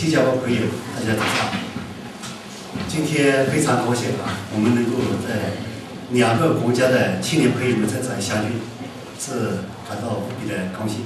新加坡朋友，大家早上。今天非常高兴啊，我们能够在两个国家的青年朋友们在这里相聚，是感到无比的高兴。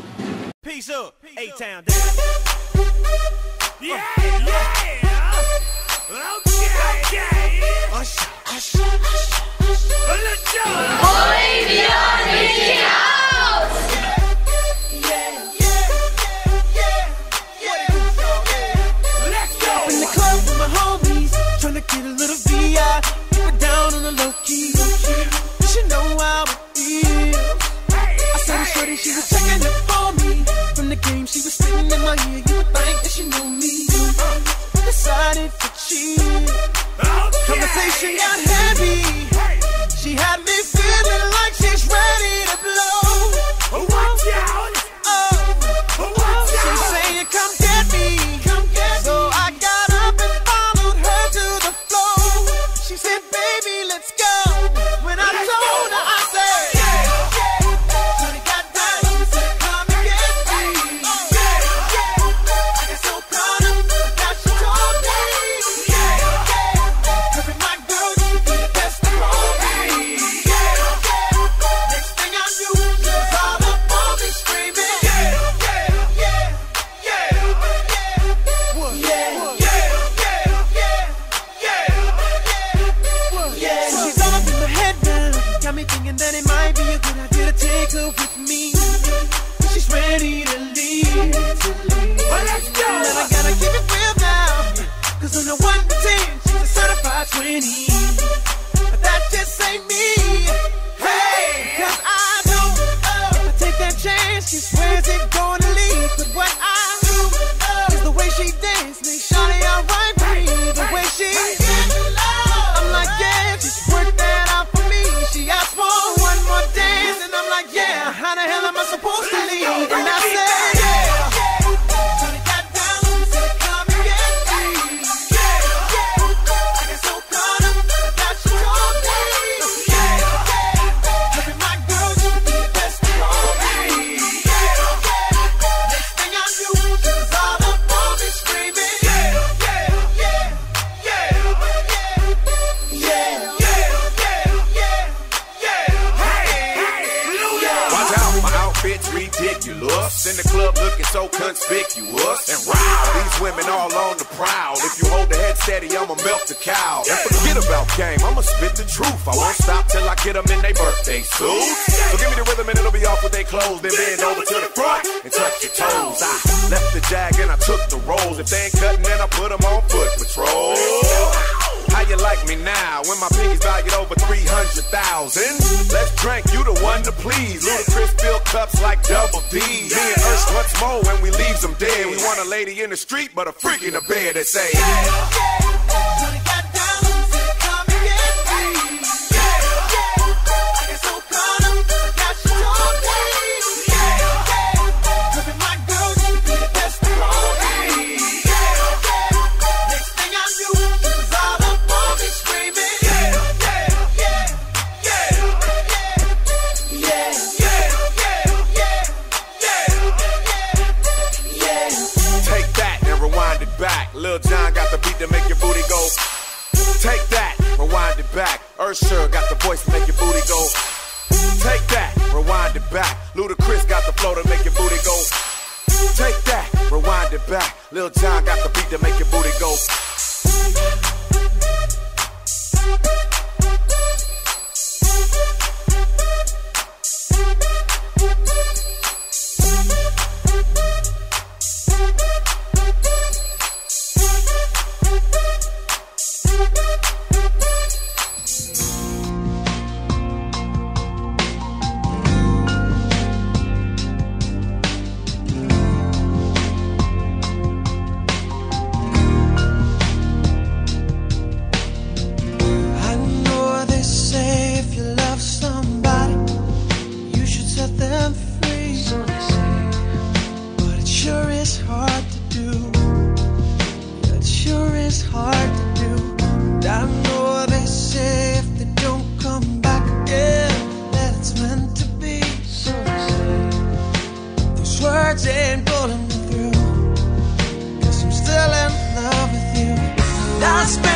Conversation got heavy. Thinking that it might be a good idea to take her with me. She's ready to leave. Well, let's go. And I gotta keep it real now. Cause on the 1 to 10, she's a certified 20. But that just ain't me. Supposed to leave? And I said, ridiculous. In the club looking so conspicuous. And wow, these women all on the prowl. If you hold the head steady, I'ma melt the cow. And forget about game, I'ma spit the truth. I won't stop till I get them in their birthday suits. So give me the rhythm and it'll be off with their clothes. Then bend over to the front and touch your toes. I left the jag and I took the rolls. If they ain't cutting, then I put them on foot patrol. How you like me now when my pinky's valued over 300,000? Let's drink, you the one to please. Ludacris fill cups like double D. Me and Ush once more when we leaves them dead. We want a lady in the street, but a freak in the bed that say, Shawty got down, Take that, rewind it back. Usher got the voice to make your booty go. Take that, rewind it back. Ludacris got the flow to make your booty go. Take that, rewind it back. Lil Jon got the beat to make your booty go. is hard to do. And I know they say if they don't come back again, that it's meant to be. So. Those words ain't pulling me through. Cause I'm still in love with you. And I spend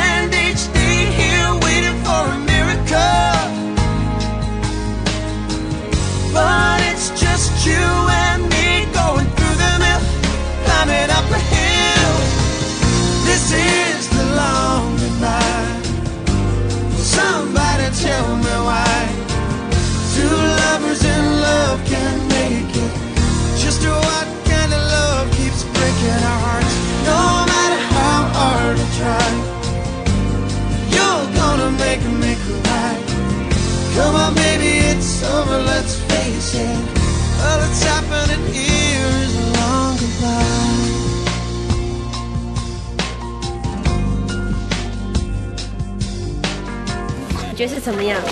觉得是怎么样？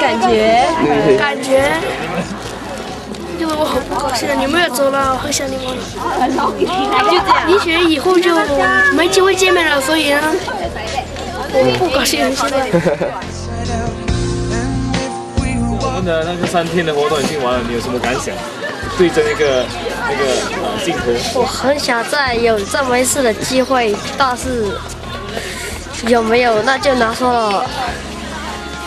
感觉感觉就是我很不高兴，你们也走了，我很想你们。就这样。也许以后就没机会见面了，所以呢，我不高兴现在。我们的那个三天的活动已经完了，你有什么感想？对着那个那个呃我很想再有这么一次的机会，但是有没有那就难说了。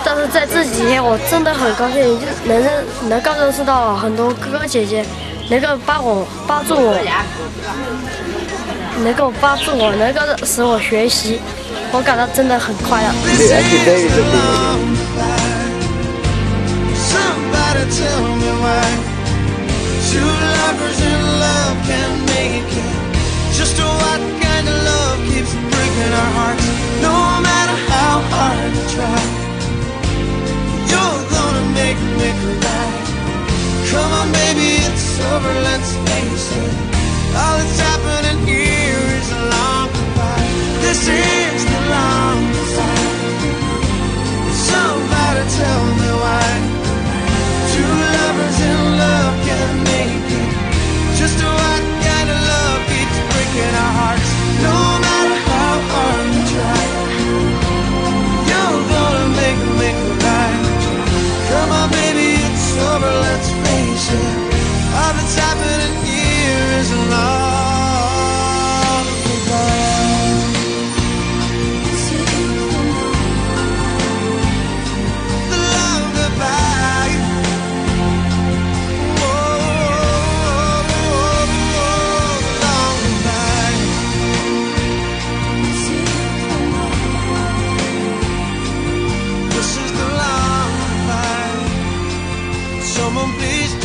但是在这几天，我真的很高兴，就能认能够认识到很多哥哥姐姐，能够帮我帮助我，能够帮助我，能够使我学习，我感到真的很快乐。Two lovers in love can make it. Just what kind of love keeps breaking our hearts? No matter Someone